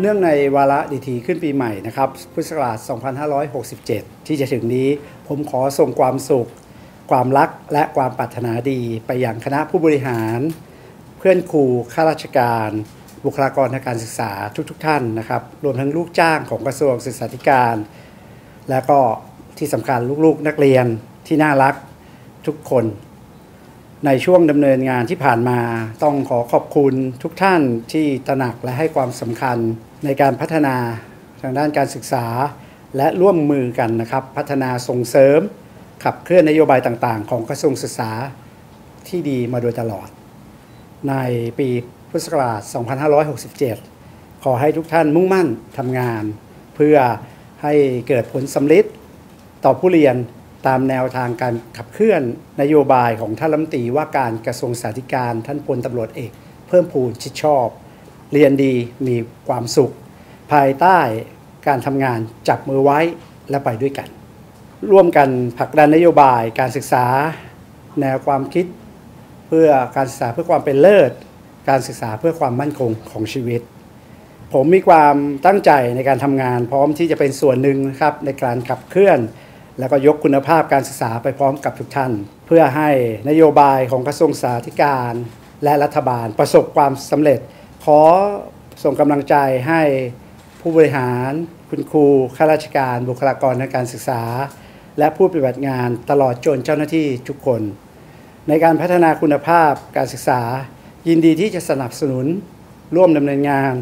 เนื่องในวาระดีทีขึ้นปีใหม่นะครับพุทธศักราช 2567 ที่จะถึงนี้ผมขอส่งความสุข ความรักและความปรารถนาดีไปยังคณะผู้บริหาร เพื่อนครูข้าราชการ บุคลากรทางการศึกษาทุกๆทท่านนะครับ รวมทั้งลูกจ้างของกระทรวงศึกษาธิการ และก็ที่สำคัญลูกๆนักเรียนที่น่ารักทุกคน ในช่วงดำเนินงานที่ผ่านมา ต้องขอขอบคุณทุกท่านที่ตระหนักและให้ความสำคัญในการพัฒนาทางด้านการศึกษา และร่วมมือกันนะครับ พัฒนาส่งเสริม ขับเคลื่อนนโยบายต่างๆ ของกระทรวงศึกษาที่ดีมาโดยตลอด ในปีพุทธศักราช 2567 ขอให้ทุกท่านมุ่งมั่นทำงาน เพื่อให้เกิดผลสำลิดต่อผู้เรียน ตามแนวทางการขับเคลื่อนนโยบายของท่านรัฐมนตรีว่าการกระทรวงสาธการท่านพลตำรวจเอก เพิ่มพูนชิดชอบ เรียนดีมีความสุข ภายใต้การทำงานจับมือไว้และไปด้วยกัน ร่วมกันผลักดันนโยบายการศึกษา แนวความคิด เพื่อการศึกษาเพื่อความเป็นเลิศ การศึกษาเพื่อความมั่นคงของชีวิต ผมมีความตั้งใจในการทำงานพร้อมที่จะเป็นส่วนหนึ่งนะครับในการขับเคลื่อน แล้วก็ยกคุณภาพการศึกษาไปพร้อมกับทุกท่าน เพื่อให้นโยบายของกระทรวงสาธการและรัฐบาลประสบความสำเร็จ ขอส่งกำลังใจให้ผู้บริหารคุณครูข้าราชการ บุคลากรทางการศึกษา และผู้ปฏิบัติงานตลอดจนเจ้าหน้าที่ทุกคน ในการพัฒนาคุณภาพการศึกษา ยินดีที่จะสนับสนุนร่วมดำเนินงาน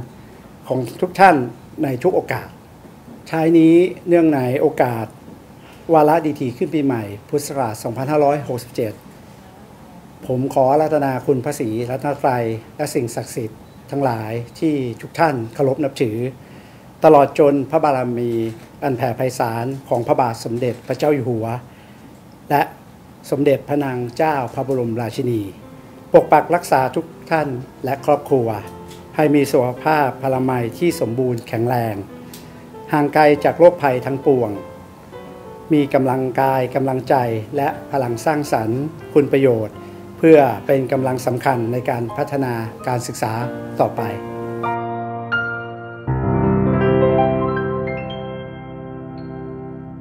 ของทุกท่านในทุกโอกาสท้ายนี้เนื่องในโอกาส วาระดีทีขึ้นปีใหม่ พุทธศักราช 2567 ผมขอราธนาคุณพระศรีรัตนตรัยและสิ่งศักดิ์สิทธิ์ทั้งหลายที่ทุกท่านเคารพนับถือ ตลอดจนพระบารมีอันแผ่ไพศาลของพระบาทสมเด็จพระเจ้าอยู่หัว และสมเด็จพระนางเจ้าพระบรมราชินี ปกปักรักษาทุกท่านและครอบครัว ให้มีสุขภาพพลามัยที่สมบูรณ์แข็งแรง ห่างไกลจากโรคภัยทั้งปวง มีกำลังกายกำลังใจและพลังสร้างสรรค์คุณประโยชน์ เพื่อเป็นกำลังสำคัญในการพัฒนาการศึกษาต่อไป